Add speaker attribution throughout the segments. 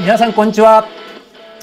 Speaker 1: 皆さんこんにちは。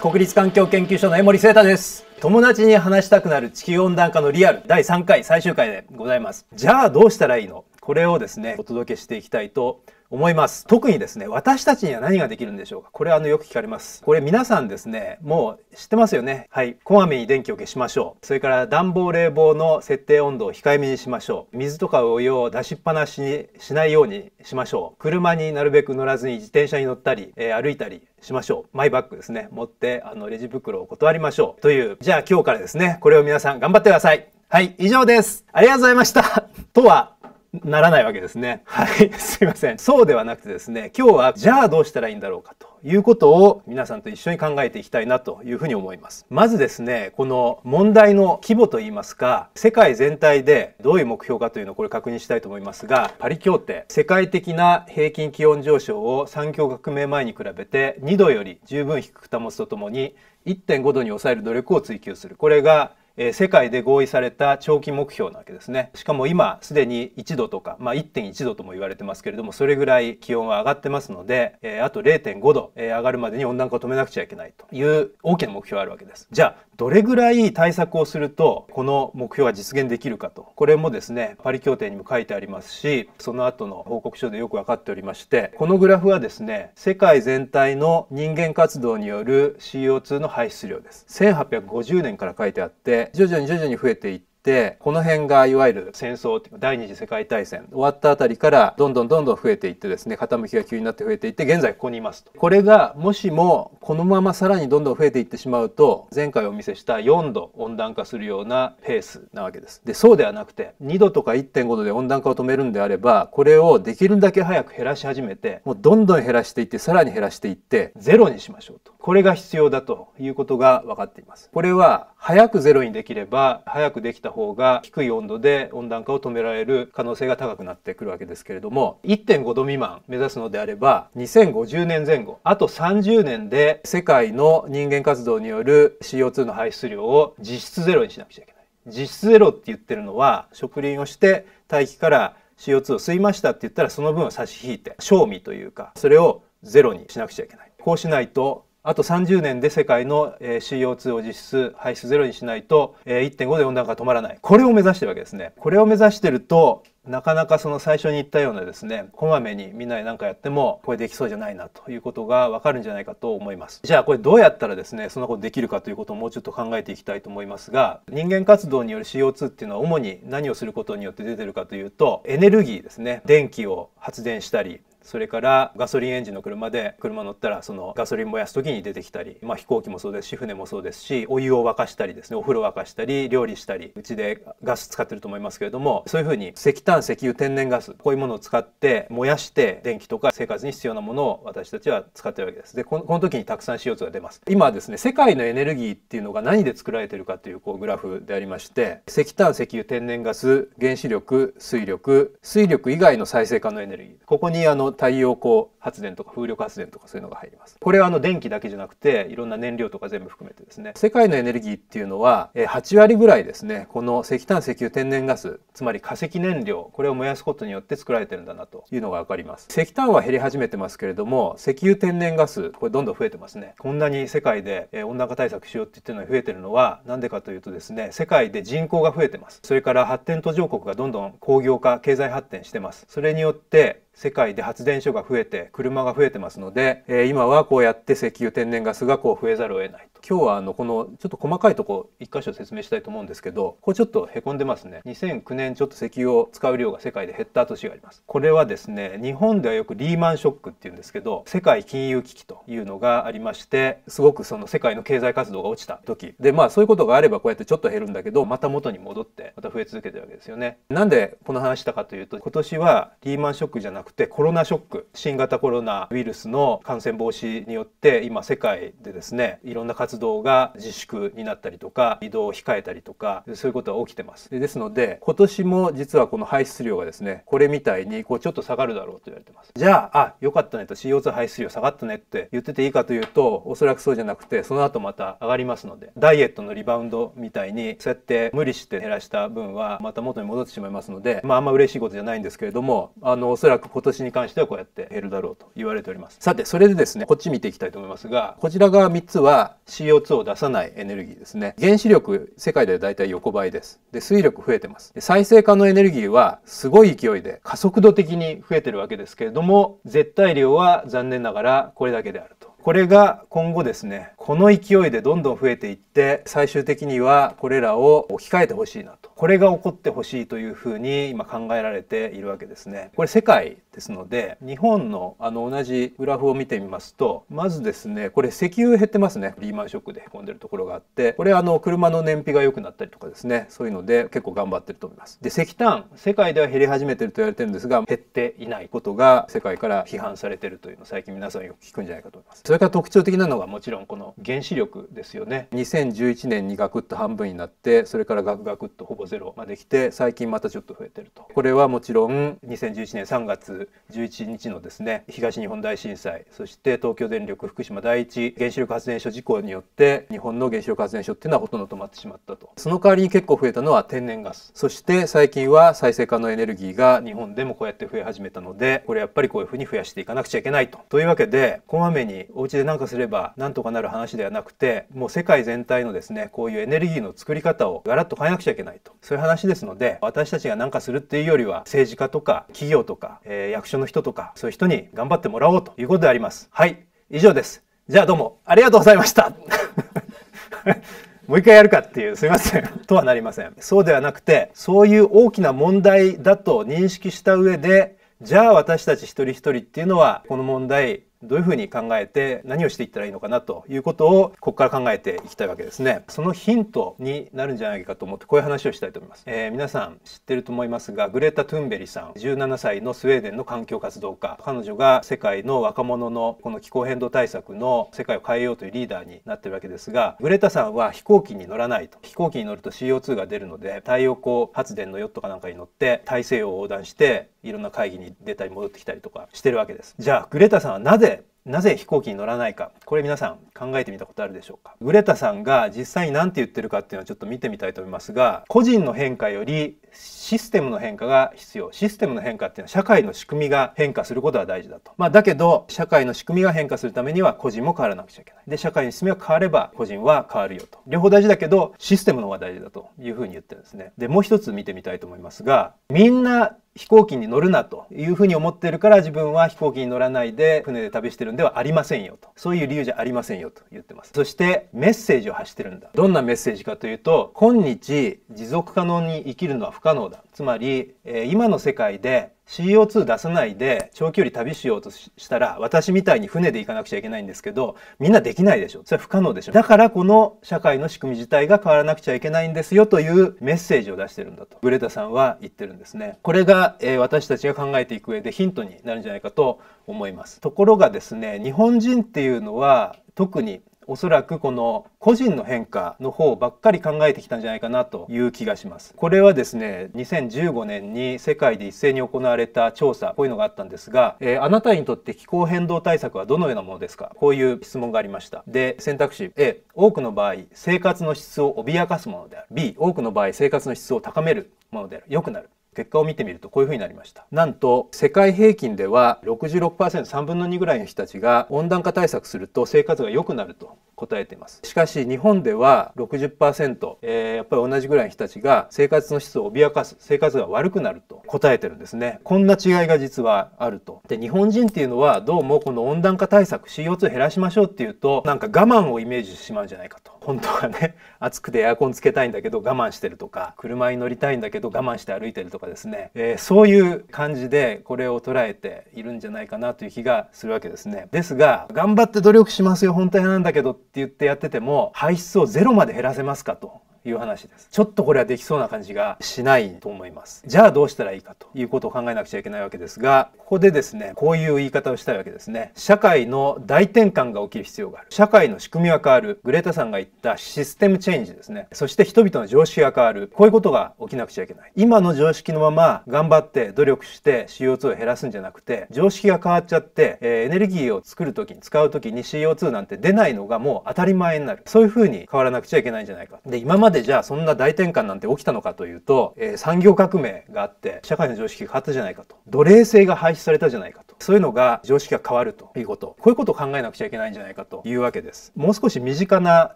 Speaker 1: 国立環境研究所の江森聖太です。友達に話したくなる地球温暖化のリアル第3回最終回でございます。じゃあどうしたらいいの？これをですねお届けしていきたいと思います。特にですね私たちには何ができるんでしょうか？これあのよく聞かれます。これ皆さんですねもう知ってますよね？はい。こまめに電気を消しましょう。それから暖房冷房の設定温度を控えめにしましょう。水とかお湯を出しっぱなしにしないようにしましょう。車になるべく乗らずに自転車に乗ったり、えー、歩いたりしましょう。マイバッグですね持ってあのレジ袋を断りましょう。という。じゃあ今日からですねこれを皆さん頑張ってください。はい以上です。ありがとうございました。とはならないわけですね。はい、すいません。そうではなくてですね、今日はじゃあどうしたらいいんだろうかということを皆さんと一緒に考えていきたいなというふうに思います。まずですね、この問題の規模といいますか、世界全体でどういう目標かというのをこれ確認したいと思いますが、パリ協定、世界的な平均気温上昇を産業革命前に比べて2度より十分低く保つとともに1.5度に抑える努力を追求する。これがえ世界で合意された長期目標なわけですね。しかも今すでに1度とか、まあ、1.1度とも言われてますけれどもそれぐらい気温は上がってますので、えあと0.5度、え上がるまでに温暖化を止めなくちゃいけないという大きな目標があるわけです。じゃあどれぐらい対策をするとこの目標が実現できるかとこれもですねパリ協定にも書いてありますしその後の報告書でよく分かっておりましてこのグラフはですね世界全体の人間活動による CO2 の排出量です1850年から書いてあって徐々に徐々に増えていってこの辺がいわゆる戦争っていうか第二次世界大戦終わったあたりからどんどんどんどん増えていってですね傾きが急になって増えていって現在ここにいますと。これがもしもこのままさらにどんどん増えていってしまうと前回お見せした4度温暖化するようなペースなわけです。でそうではなくて2度とか1.5度で温暖化を止めるんであればこれをできるだけ早く減らし始めてもうどんどん減らしていってさらに減らしていってゼロにしましょうと。これが必要だということが分かっていますこれは早くゼロにできれば早くできた方が低い温度で温暖化を止められる可能性が高くなってくるわけですけれども1.5度未満目指すのであれば2050年前後あと30年で世界の人間活動による CO2 の排出量を実質ゼロにしなくちゃいけない。実質ゼロって言ってるのは植林をして大気から CO2 を吸いましたって言ったらその分を差し引いて賞味というかそれをゼロにしなくちゃいけない。こうしないとあと30年で世界の CO2 を実質排出ゼロにしないと1.5で温暖化止まらない。これを目指してるわけですね。これを目指してるとなかなかその最初に言ったようなですねこまめにみんなで何かやってもこれできそうじゃないなということがわかるんじゃないかと思います。じゃあこれどうやったらですねそんなことできるかということをもうちょっと考えていきたいと思いますが人間活動による CO2 っていうのは主に何をすることによって出てるかというとエネルギーですね。電気を発電したりそれからガソリンエンジンの車で車乗ったらそのガソリン燃やす時に出てきたり、まあ、飛行機もそうですし船もそうですしお湯を沸かしたりですねお風呂沸かしたり料理したりうちでガス使ってると思いますけれどもそういうふうに石炭石油天然ガスこういうものを使って燃やして電気とか生活に必要なものを私たちは使ってるわけです。でこのこの時にたくさん CO2 が出ます。今ですね世界のエネルギーっていうのが何で作られてるかというこうグラフでありまして石炭石油天然ガス原子力水力水力以外の再生可能エネルギー。ここにあの太陽光発電とか風力発電とかそういうのが入ります。これはあの電気だけじゃなくていろんな燃料とか全部含めてですね世界のエネルギーっていうのは8割ぐらいですねこの石炭石油天然ガスつまり化石燃料これを燃やすことによって作られてるんだなというのが分かります。石炭は減り始めてますけれども石油天然ガスこれどんどん増えてますね。こんなに世界で温暖化対策しようって言ってるのに増えてるのは何でかというとですね世界で人口が増えてます。それから発展途上国がどんどん工業化経済発展してます。それによって世界で発電所が増えて車が増えてますので、えー、今はこうやって石油天然ガスがこう増えざるを得ない。今日はあのこのちょっと細かいとこ一箇所説明したいと思うんですけどこれちょっとへこんでますね。2009年ちょっと石油を使う量が世界で減った年があります。これはですね日本ではよくリーマンショックっていうんですけど世界金融危機というのがありましてすごくその世界の経済活動が落ちた時。でまあそういうことがあればこうやってちょっと減るんだけどまた元に戻ってまた増え続けてるわけですよね。なんでこの話したかというと今年はリーマンショックじゃなくてコロナショック。新型コロナウイルスの感染防止によって今世界でですねいろんな活活動が自粛になったりとか移動を控えたりとかそういうことが起きてます。ですので今年も実はこの排出量がですねこれみたいにこうちょっと下がるだろうと言われてます。じゃああよかったねと CO2 排出量下がったねって言ってていいかというとおそらくそうじゃなくてその後また上がりますのでダイエットのリバウンドみたいにそうやって無理して減らした分はまた元に戻ってしまいますのでまああんま嬉しいことじゃないんですけれどもあのおそらく今年に関してはこうやって減るだろうと言われております。さてそれでですねこっち見ていきたいと思いますがこちらが3つは CO2 CO2 を出さないエネルギーですね。原子力世界ではだいたい横ばいです。で水力増えてます。で再生可能エネルギーはすごい勢いで加速度的に増えてるわけですけれども絶対量は残念ながらこれだけであると。これが今後ですねこの勢いでどんどん増えていって最終的にはこれらを置き換えてほしいなと。これが起こってほしいというふうに今考えられているわけですね。これ世界ですので日本のあの同じグラフを見てみますとまずですねこれ石油減ってますね。リーマンショックでへこんでるところがあってこれあの車の燃費が良くなったりとかですねそういうので結構頑張ってると思います。で石炭世界では減り始めてると言われてるんですが減っていないことが世界から批判されてるというのを最近皆さんよく聞くんじゃないかと思います。それから特徴的なのがもちろんこの原子力ですよね。2011年にガクッと半分になってそれからガクガクッとほぼゼロまで来て最近またちょっと増えてると。これはもちろん2011年3月11日のですね東日本大震災そして東京電力福島第一原子力発電所事故によって日本の原子力発電所っていうのはほとんど止まってしまったと。その代わりに結構増えたのは天然ガス。そして最近は再生可能エネルギーが日本でもこうやって増え始めたのでこれやっぱりこういうふうに増やしていかなくちゃいけないと。というわけでこまめにお家で何かすればなんとかなる話ではなくてもう世界全体のですねこういうエネルギーの作り方をガラッと変えなくちゃいけないと。そういう話ですので私たちが何かするっていうよりは政治家とか企業とか、えー、役所の人とかそういう人に頑張ってもらおうということであります。はい以上です。じゃあどうもありがとうございました。もう一回やるかっていうすいません。とはなりません。そうではなくてそういう大きな問題だと認識した上でじゃあ私たち一人一人っていうのはこの問題どういうふうに考えて何をしていったらいいのかなということをここから考えていきたいわけですね。そのヒントになるんじゃないかと思ってこういう話をしたいと思います、えー、皆さん知ってると思いますがグレタ・トゥンベリさん17歳のスウェーデンの環境活動家。彼女が世界の若者のこの気候変動対策の世界を変えようというリーダーになってるわけですがグレタさんは飛行機に乗らないと。飛行機に乗ると CO2 が出るので太陽光発電のヨットかなんかに乗って大西洋を横断していろんな会議に出たり戻ってきたりとかしてるわけです。じゃあグレタさんはなぜなぜ飛行機に乗らないかこれ皆さん考えてみたことあるでしょうか？グレタさんが実際に何て言ってるかっていうのをちょっと見てみたいと思いますが個人の変化よりシステムの変化が必要。システムの変化っていうのは社会の仕組みが変化することが大事だと。まあだけど社会の仕組みが変化するためには個人も変わらなくちゃいけない。で社会の仕組みが変われば個人は変わるよと。両方大事だけどシステムの方が大事だというふうに言ってるんですね。でもう一つ見てみたいと思いますがみんな飛行機に乗るなというふうに思ってるから自分は飛行機に乗らないで船で旅してるんではありませんよと。そういう理由じゃありませんよと言ってます。そしてメッセージを発してるんだ。どんなメッセージかというと今日持続可能に生きるのは不可能だ。つまり、えー、今の世界で CO2 出さないで長距離旅しようとしたら私みたいに船で行かなくちゃいけないんですけどみんなできないでしょ。それは不可能でしょ。だからこの社会の仕組み自体が変わらなくちゃいけないんですよというメッセージを出してるんだと。グレタさんは言ってるんですね。これが、えー、私たちが考えていく上でヒントになるんじゃないかと思います。ところがですね日本人っていうのは特におそらくこの個人の変化の方ばっかり考えてきたんじゃないかなという気がします。これはですね、2015年に世界で一斉に行われた調査、こういうのがあったんですが、えー、あなたにとって気候変動対策はどのようなものですか？こういう質問がありました。で、選択肢 A、多くの場合、生活の質を脅かすものである。B、多くの場合、生活の質を高めるものである。良くなる。結果を見てみるとこういうふうになりました。なんと世界平均では 66%3 分の2ぐらいの人たちが温暖化対策すると生活が良くなると。答えています。しかし日本では60%、えー、やっぱり同じぐらいの人たちが生活の質を脅かす生活が悪くなると答えてるんですね。こんな違いが実はあると。で日本人っていうのはどうもこの温暖化対策 CO2 減らしましょうっていうとなんか我慢をイメージしてしまうんじゃないかと。本当はね暑くてエアコンつけたいんだけど我慢してるとか車に乗りたいんだけど我慢して歩いてるとかですね、えー、そういう感じでこれを捉えているんじゃないかなという気がするわけですね。ですが頑張って努力しますよ。本当はなんだけどって言ってやってても排出をゼロまで減らせますかと。いう話です。ちょっとこれはできそうな感じがしないと思います。じゃあどうしたらいいかということを考えなくちゃいけないわけですが、ここでですね、こういう言い方をしたいわけですね。社会の大転換が起きる必要がある。社会の仕組みは変わる。グレータさんが言ったシステムチェンジですね。そして人々の常識が変わる。こういうことが起きなくちゃいけない。今の常識のまま頑張って努力して CO2 を減らすんじゃなくて、常識が変わっちゃって、えー、エネルギーを作る時に使う時に CO2 なんて出ないのがもう当たり前になる。そういうふうに変わらなくちゃいけないんじゃないか。で、今まででじゃあそんな大転換なんて起きたのかというと、えー、産業革命があって社会の常識が変わったじゃないかと。奴隷制が廃止されたじゃないかと。そういうのが常識が変わるということ。こういうことを考えなくちゃいけないんじゃないかというわけです。もう少し身近な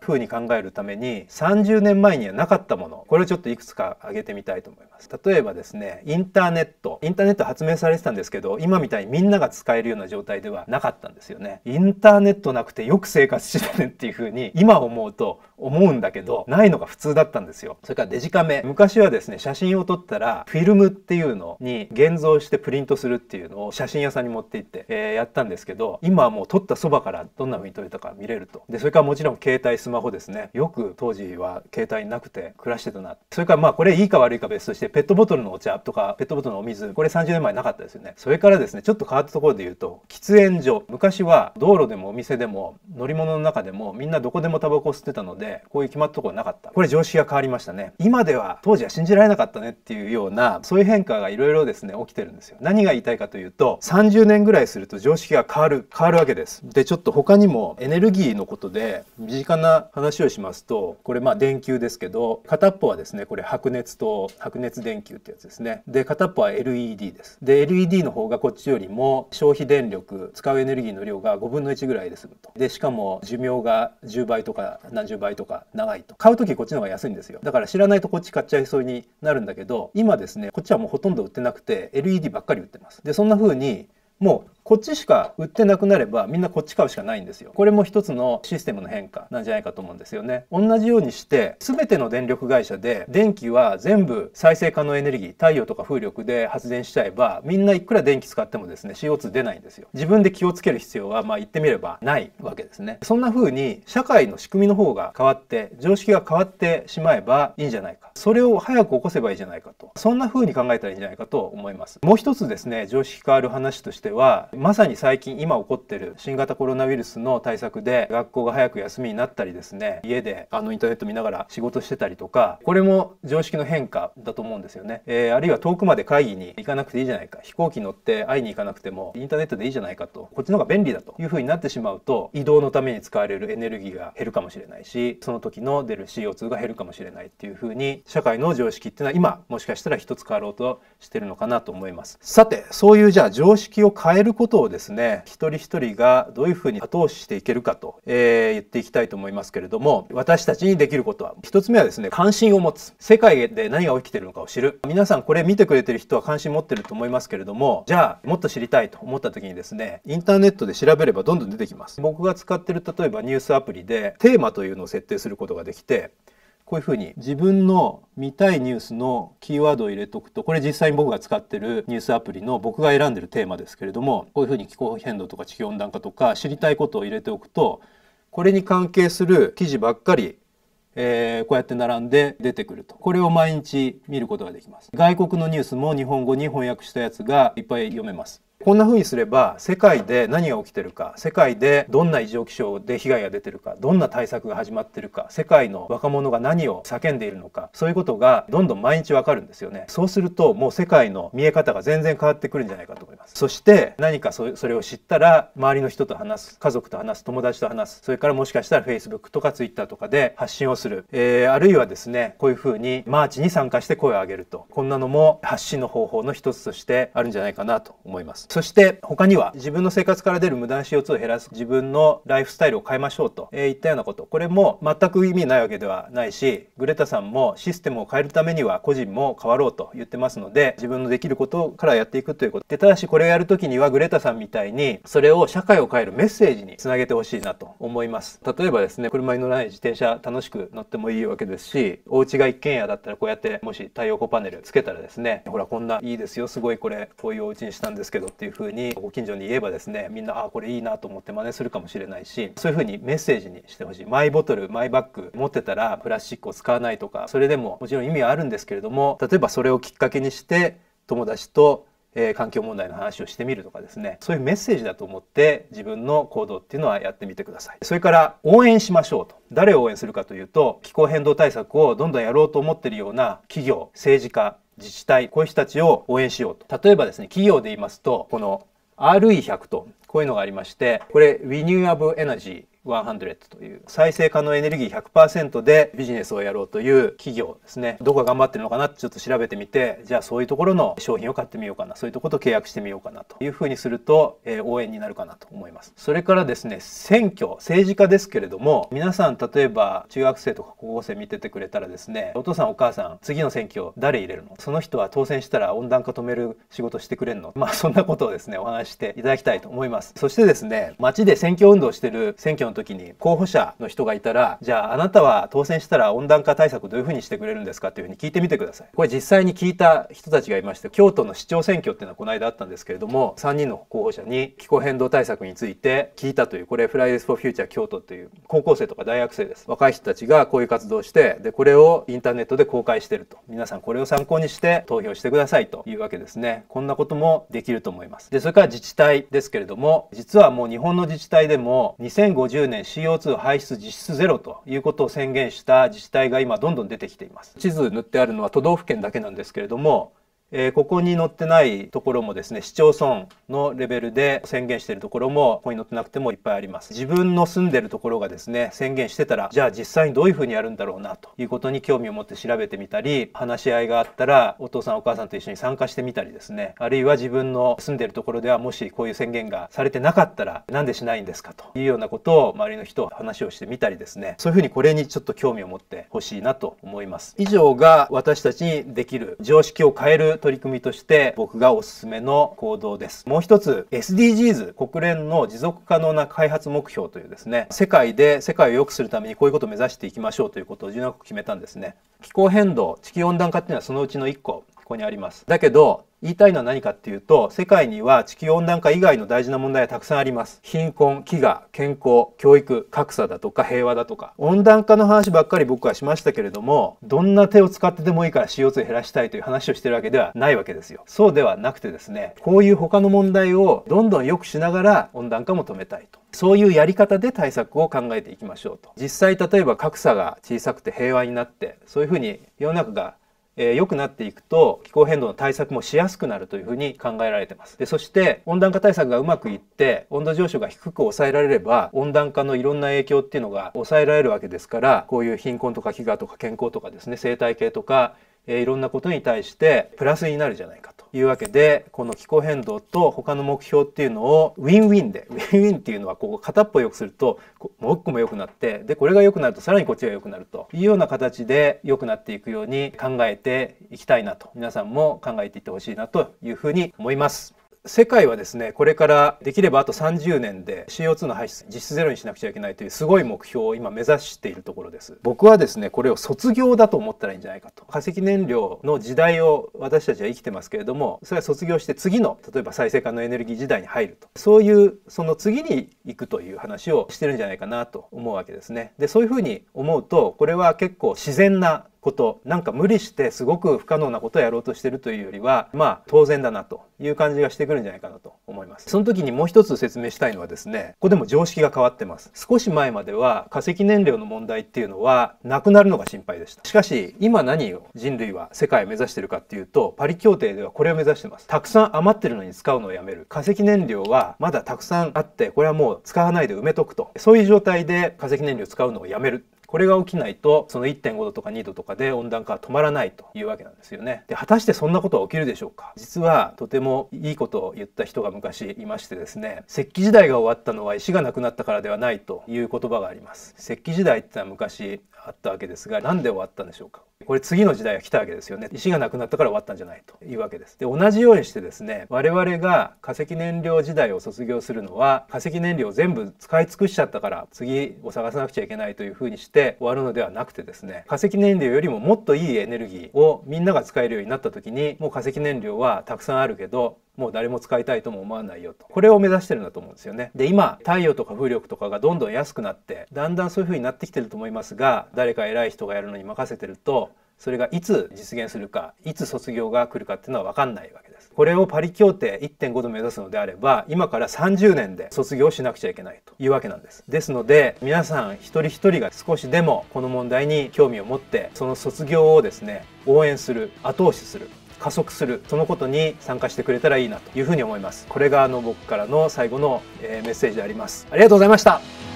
Speaker 1: 風に考えるために30年前にはなかったもの、これをちょっといくつか挙げてみたいと思います。例えばですね、インターネット。インターネット発明されてたんですけど、今みたいにみんなが使えるような状態ではなかったんですよね。インターネットなくてよく生活してたねっていう風に今思うと思うんだけど、ないのが普通だったんですよ。それからデジカメ。昔はですね、写真を撮ったらフィルムっていうのに現像してプリントするっていうのを写真屋さんに持って行って、えー、やったんですけど、今はもう撮ったそばからどんな風に撮れたか見れると。で、それからもちろん携帯スマホですね。よく当時は携帯なくて暮らしてたな。それからまあこれいいか悪いか別としてペットボトルのお茶とかペットボトルのお水、これ30年前なかったですよね。それからですね、ちょっと変わったところで言うと、喫煙所。昔は道路でもお店でも乗り物の中でもみんなどこでもタバコ吸ってたので、こういう決まったところなかった。これ常識が変わりましたね。今では当時は信じられなかったねっていうような、そういう変化がいろいろですね、起きてるんですよ。何が言いたいかというと、30年ぐらいすると常識が変わる、変わるわけです。で、ちょっと他にもエネルギーのことで身近な話をしますと、これまあ電球ですけど、片っぽはですね、これ白熱と白熱電球ってやつですね。で、片っぽは LED です。で、LED の方がこっちよりも消費電力、使うエネルギーの量が5分の1ぐらいで済むと。で、しかも寿命が10倍とか何十倍とか長いと。買う時こっちの方が安いんですよ。だから知らないとこっち買っちゃいそうになるんだけど、今ですね、こっちはもうほとんど売ってなくて LED ばっかり売ってます。で、そんな風にもうこっちしか売ってなくなればみんなこっち買うしかないんですよ。これも一つのシステムの変化なんじゃないかと思うんですよね。同じようにして全ての電力会社で電気は全部再生可能エネルギー、太陽とか風力で発電しちゃえばみんないくら電気使ってもですね CO2 出ないんですよ。自分で気をつける必要はまあ言ってみればないわけですね。そんな風に社会の仕組みの方が変わって常識が変わってしまえばいいんじゃないか。それを早く起こせばいいじゃないかと。そんな風に考えたらいいんじゃないかと思います。もう一つですね常識変わる話としてはまさに最近今起こってる新型コロナウイルスの対策で学校が早く休みになったりですね家であのインターネット見ながら仕事してたりとかこれも常識の変化だと思うんですよね、えー、あるいは遠くまで会議に行かなくていいじゃないか。飛行機乗って会いに行かなくてもインターネットでいいじゃないかとこっちの方が便利だというふうになってしまうと移動のために使われるエネルギーが減るかもしれないしその時の出る CO2 が減るかもしれないっていうふうに社会の常識っていうのは今もしかしたら一つ変わろうとしてるのかなと思います。さてそういうじゃあ常識を変えることをですね一人一人がどういうふうに後押ししていけるかと、えー、言っていきたいと思いますけれども私たちにできることは一つ目はですね関心を持つ。世界で何が起きてるのかを知る。皆さんこれ見てくれてる人は関心持ってると思いますけれどもじゃあもっと知りたいと思った時にですねインターネットで調べればどんどん出てきます。僕が使ってる例えばニュースアプリでテーマというのを設定することができてこういうふうに自分の見たいニュースのキーワードを入れとくとこれ実際に僕が使ってるニュースアプリの僕が選んでるテーマですけれどもこういうふうに気候変動とか地球温暖化とか知りたいことを入れておくとこれに関係する記事ばっかりえー、こうやって並んで出てくると。これを毎日見ることができます。外国のニュースも日本語に翻訳したやつがいっぱい読めます。こんな風にすれば世界で何が起きてるか世界でどんな異常気象で被害が出てるかどんな対策が始まってるか世界の若者が何を叫んでいるのかそういうことがどんどん毎日わかるんですよね。そうするともう世界の見え方が全然変わってくるんじゃないかと思います。そして何かそれを知ったら周りの人と話す家族と話す友達と話すそれからもしかしたら Facebook とか Twitter とかで発信をする、えー、あるいはですねこういう風にマーチに参加して声を上げると。こんなのも発信の方法の一つとしてあるんじゃないかなと思います。そして他には自分の生活から出る無駄な CO2 を減らす自分のライフスタイルを変えましょうと、えー、いったようなこと。これも全く意味ないわけではないしグレタさんもシステムを変えるためには個人も変わろうと言ってますので自分のできることからやっていくということ。でただしこれをやる時にはグレタさんみたいにそれを社会を変えるメッセージにつなげてほしいなと思います。例えばですね車に乗らない自転車楽しく乗ってもいいわけですしお家が一軒家だったらこうやってもし太陽光パネルつけたらですねほらこんないいですよ。すごいこれこういうお家にしたんですけど。っていうふうにご近所に言えばですねみんなあこれいいなと思って真似するかもしれないしそういうふうにメッセージにしてほしい。マイボトルマイバッグ持ってたらプラスチックを使わないとかそれでももちろん意味はあるんですけれども例えばそれをきっかけにして友達とえー、環境問題の話をしてみるとかですね。そういうメッセージだと思って自分の行動っていうのはやってみてください。それから応援しましょうと。誰を応援するかというと気候変動対策をどんどんやろうと思ってるような企業政治家自治体こういう人たちを応援しようと。例えばですね企業で言いますとこの RE100 とこういうのがありましてこれ Renewable Energy 100という再生可能エネルギー100%でビジネスをやろうという企業ですねどこが頑張ってるのかなってちょっと調べてみてじゃあそういうところの商品を買ってみようかなそういうところと契約してみようかなというふうにすると、えー、応援になるかなと思いますそれからですね選挙政治家ですけれども皆さん例えば中学生とか高校生見ててくれたらですねお父さんお母さん次の選挙誰入れるのその人は当選したら温暖化止める仕事してくれんのまあそんなことをですねお話していただきたいと思いますそしてですね街で選挙運動してる選挙の時に候補者の人がいたらじゃああなたは当選したら温暖化対策どういうふうにしてくれるんですかっていうふうに聞いてみてください。これ実際に聞いた人たちがいまして京都の市長選挙っていうのはこの間あったんですけれども3人の候補者に気候変動対策について聞いたというこれフライデース・フォー・フューチャー京都という高校生とか大学生です。若い人たちがこういう活動をしてでこれをインターネットで公開してると。皆さんこれを参考にして投票してくださいというわけですね。こんなこともできると思います。でそれから自治体ですけれども実はもう日本の自治体でも2050年 CO2 排出実質ゼロということを宣言した自治体が今どんどん出てきています。地図塗ってあるのは都道府県だけなんですけれどもえー、ここに載ってないところもですね市町村のレベルで宣言しているところもここに載ってなくてもいっぱいあります。自分の住んでるところがですね宣言してたらじゃあ実際にどういうふうにやるんだろうなということに興味を持って調べてみたり話し合いがあったらお父さんお母さんと一緒に参加してみたりですね。あるいは自分の住んでるところではもしこういう宣言がされてなかったらなんでしないんですかというようなことを周りの人と話をしてみたりですね。そういうふうにこれにちょっと興味を持ってほしいなと思います。以上が私たちにできる常識を変える取り組みとして僕がおすすめの行動です。もう一つ SDGs 国連の持続可能な開発目標というですね世界で世界を良くするためにこういうことを目指していきましょうということを17個決めたんですね。気候変動地球温暖化っていうのはそのうちの1個ここにあります。だけど言いたいのは何かっていうと世界には地球温暖化以外の大事な問題はたくさんあります。貧困飢餓健康教育格差だとか平和だとか。温暖化の話ばっかり僕はしましたけれどもどんな手を使ってでもいいから CO2 減らしたいという話をしてるわけではないわけですよ。そうではなくてですねこういう他の問題をどんどん良くしながら温暖化も止めたいと。そういうやり方で対策を考えていきましょうと。実際例えば格差が小さくて平和になってそういうふうに世の中がえー、良くなっていくと気候変動の対策もしやすくなるというふうに考えられてます。でそして温暖化対策がうまくいって温度上昇が低く抑えられれば温暖化のいろんな影響っていうのが抑えられるわけですからこういう貧困とか飢餓とか健康とかですね生態系とか、えー、いろんなことに対してプラスになるじゃないかというわけでこの気候変動と他の目標っていうのをウィンウィンで ウィンウィンっていうのはこう片っぽ良くするともう一個も良くなってでこれが良くなるとさらにこっちが良くなるというような形で良くなっていくように考えていきたいなと皆さんも考えていってほしいなというふうに思います。世界はですねこれからできればあと30年で CO2 の排出実質ゼロにしなくちゃいけないというすごい目標を今目指しているところです。僕はですねこれを卒業だと思ったらいいんじゃないかと。化石燃料の時代を私たちは生きてますけれどもそれは卒業して次の例えば再生可能エネルギー時代に入ると。そういうその次に行くという話をしてるんじゃないかなと思うわけですね。でそういうふうに思うとこれは結構自然なことなんか無理してすごく不可能なことをやろうとしてるというよりはまあ当然だなという感じがしてくるんじゃないかなと思います。その時にもう一つ説明したいのはですねここでも常識が変わってます。少し前までは化石燃料の問題っていうのはなくなるのが心配でした。しかし今何を人類は世界を目指してるかっていうとパリ協定ではこれを目指してます。たくさん余ってるのに使うのをやめる。化石燃料はまだたくさんあってこれはもう使わないで埋めとくと。そういう状態で化石燃料を使うのをやめる。これが起きないとその1.5度とか2度とかで温暖化は止まらないというわけなんですよね。で果たしてそんなことは起きるでしょうか？実はとてもいいことを言った人が昔いましてですね石器時代が終わったのは石がなくなったからではないという言葉があります。石器時代ってのは昔あったわけですが何で終わったんでしょうか。これ次の時代が来たわけですよね。石がなくなったから終わったんじゃないと。いうわけです。で同じようにしてですね我々が化石燃料時代を卒業するのは化石燃料を全部使い尽くしちゃったから次を探さなくちゃいけないというふうにして終わるのではなくてですね化石燃料よりももっといいエネルギーをみんなが使えるようになった時にもう化石燃料はたくさんあるけどもう誰も使いたいとも思わないよと。これを目指してるんだと思うんですよね。で今太陽とか風力とかがどんどん安くなってだんだんそういう風になってきてると思いますが誰か偉い人がやるのに任せてるとそれがいつ実現するかいつ卒業が来るかっていうのは分かんないわけです。これをパリ協定1.5度目指すのであれば今から30年で卒業しなくちゃいけないというわけなんです。ですので皆さん一人一人が少しでもこの問題に興味を持ってその卒業をですね応援する後押しする加速するそのことに参加してくれたらいいなというふうに思います。これがあの僕からの最後の、え、メッセージであります。ありがとうございました。